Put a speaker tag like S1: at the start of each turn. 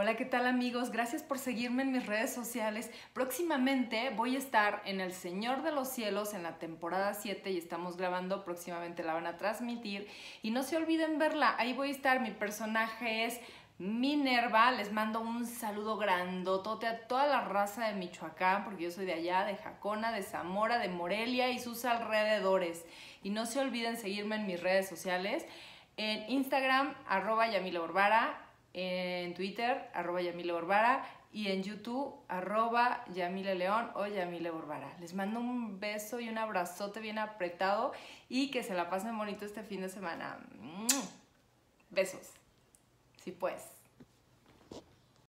S1: Hola, ¿qué tal amigos? Gracias por seguirme en mis redes sociales. Próximamente voy a estar en El Señor de los Cielos en la temporada 7 y estamos grabando, próximamente la van a transmitir. Y no se olviden verla, ahí voy a estar, mi personaje es Minerva, les mando un saludo grandotote a toda la raza de Michoacán, porque yo soy de allá, de Jacona, de Zamora, de Morelia y sus alrededores. Y no se olviden seguirme en mis redes sociales, en Instagram, arroba Yamila en Twitter, arroba Yamile Borbara, y en YouTube, arroba Yamile León o Yamile Borbara. Les mando un beso y un abrazote bien apretado y que se la pasen bonito este fin de semana. Besos. Sí, pues.